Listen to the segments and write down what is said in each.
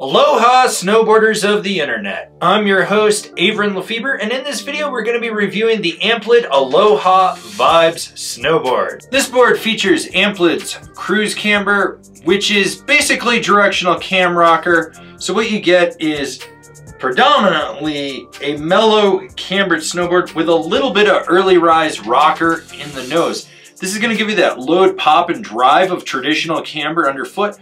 Aloha snowboarders of the internet. I'm your host Avran LeFeber and in this video we're going to be reviewing the Amplid Aloha Vibes snowboard. This board features Amplid's cruise camber which is basically directional cam rocker. So what you get is predominantly a mellow cambered snowboard with a little bit of early rise rocker in the nose. This is going to give you that load, pop, and drive of traditional camber underfoot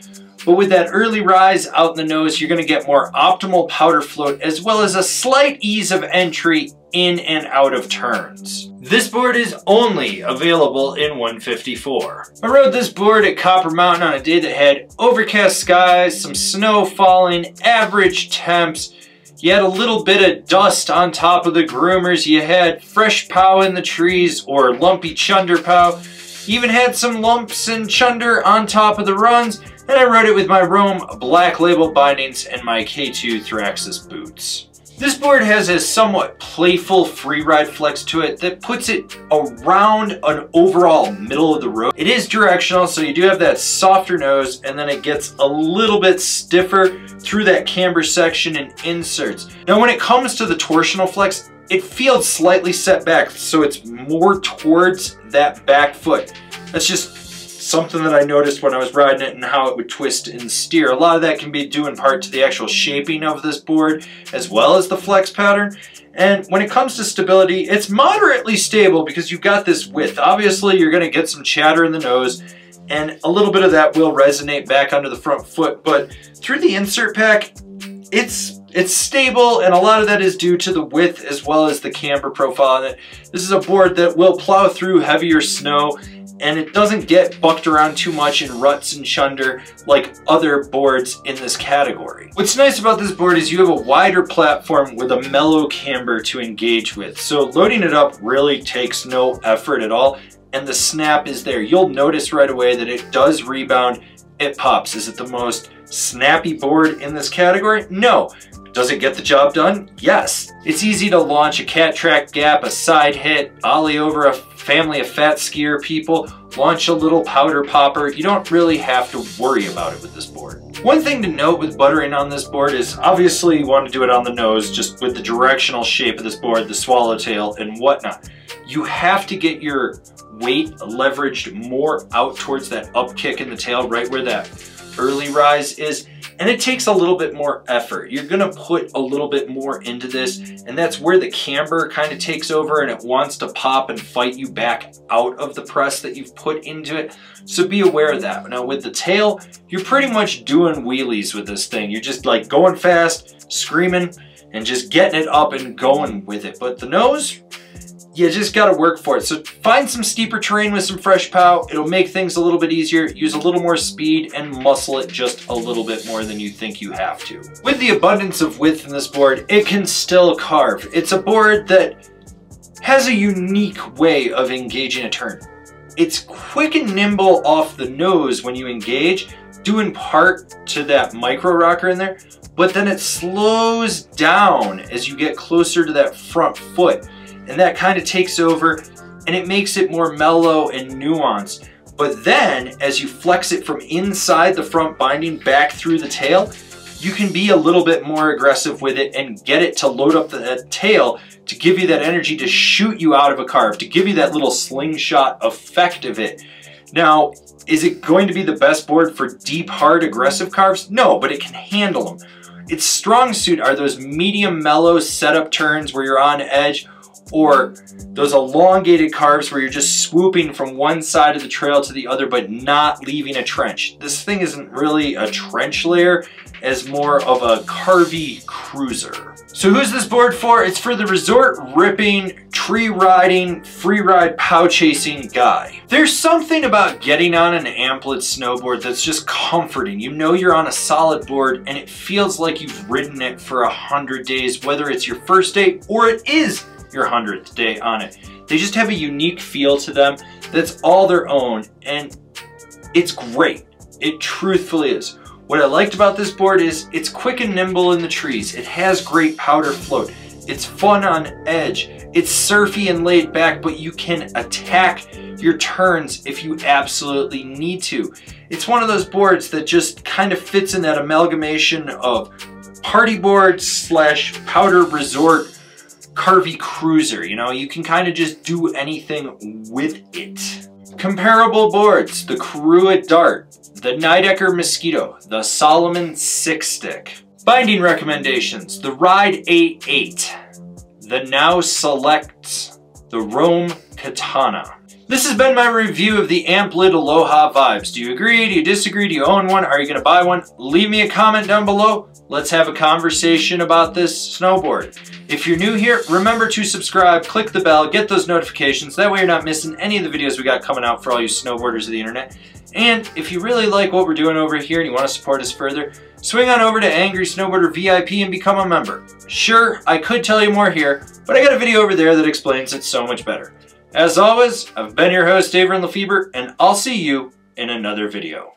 but with that early rise out in the nose, you're gonna get more optimal powder float as well as a slight ease of entry in and out of turns. This board is only available in 154. I rode this board at Copper Mountain on a day that had overcast skies, some snow falling, average temps, you had a little bit of dust on top of the groomers, you had fresh pow in the trees or lumpy chunder pow, you even had some lumps and chunder on top of the runs, and I rode it with my Rome Black Label bindings and my K2 Thraxis boots. This board has a somewhat playful freeride flex to it that puts it around an overall middle of the road. It is directional, so you do have that softer nose, and then it gets a little bit stiffer through that camber section and inserts. Now when it comes to the torsional flex, it feels slightly set back, so it's more towards that back foot. That's just something that I noticed when I was riding it and how it would twist and steer. A lot of that can be due in part to the actual shaping of this board as well as the flex pattern. And when it comes to stability, it's moderately stable because you've got this width. Obviously, you're going to get some chatter in the nose and a little bit of that will resonate back onto the front foot. But through the insert pack, it's it's stable and a lot of that is due to the width as well as the camber profile on it. This is a board that will plow through heavier snow and it doesn't get bucked around too much in ruts and chunder like other boards in this category. What's nice about this board is you have a wider platform with a mellow camber to engage with. So loading it up really takes no effort at all and the snap is there. You'll notice right away that it does rebound, it pops. Is it the most snappy board in this category? No. Does it get the job done? Yes. It's easy to launch a cat track gap, a side hit, ollie over a family of fat skier people, launch a little powder popper. You don't really have to worry about it with this board. One thing to note with buttering on this board is obviously you want to do it on the nose just with the directional shape of this board, the swallowtail and whatnot. You have to get your weight leveraged more out towards that up kick in the tail, right where that early rise is and it takes a little bit more effort. You're gonna put a little bit more into this, and that's where the camber kind of takes over and it wants to pop and fight you back out of the press that you've put into it. So be aware of that. Now with the tail, you're pretty much doing wheelies with this thing. You're just like going fast, screaming, and just getting it up and going with it. But the nose, you just gotta work for it. So find some steeper terrain with some fresh pow. It'll make things a little bit easier. Use a little more speed and muscle it just a little bit more than you think you have to. With the abundance of width in this board, it can still carve. It's a board that has a unique way of engaging a turn. It's quick and nimble off the nose when you engage, due in part to that micro rocker in there, but then it slows down as you get closer to that front foot and that kind of takes over and it makes it more mellow and nuanced. But then, as you flex it from inside the front binding back through the tail, you can be a little bit more aggressive with it and get it to load up the tail to give you that energy to shoot you out of a carve, to give you that little slingshot effect of it. Now, is it going to be the best board for deep, hard, aggressive carves? No, but it can handle them. Its strong suit are those medium mellow setup turns where you're on edge or those elongated carves where you're just swooping from one side of the trail to the other but not leaving a trench. This thing isn't really a trench layer as more of a carvy cruiser. So who's this board for? It's for the resort ripping, tree riding, free ride pow chasing guy. There's something about getting on an Amplid snowboard that's just comforting. You know you're on a solid board and it feels like you've ridden it for a hundred days, whether it's your first day or it is your 100th day on it. They just have a unique feel to them that's all their own and it's great. It truthfully is. What I liked about this board is it's quick and nimble in the trees. It has great powder float. It's fun on edge. It's surfy and laid back, but you can attack your turns if you absolutely need to. It's one of those boards that just kind of fits in that amalgamation of party board slash powder resort carvy cruiser. You know, you can kind of just do anything with it. Comparable boards, the Korua Dart, the Nidecker Mosquito, the Salomon Sick Stick. Binding recommendations, the Ride A8, the Now Select, the Rome Katana. This has been my review of the Amplid Aloha Vibes. Do you agree? Do you disagree? Do you own one? Are you gonna buy one? Leave me a comment down below. Let's have a conversation about this snowboard. If you're new here, remember to subscribe, click the bell, get those notifications. That way you're not missing any of the videos we got coming out for all you snowboarders of the internet. And if you really like what we're doing over here and you want to support us further, swing on over to Angry Snowboarder VIP and become a member. Sure, I could tell you more here, but I got a video over there that explains it so much better. As always, I've been your host, Avran LeFeber, and I'll see you in another video.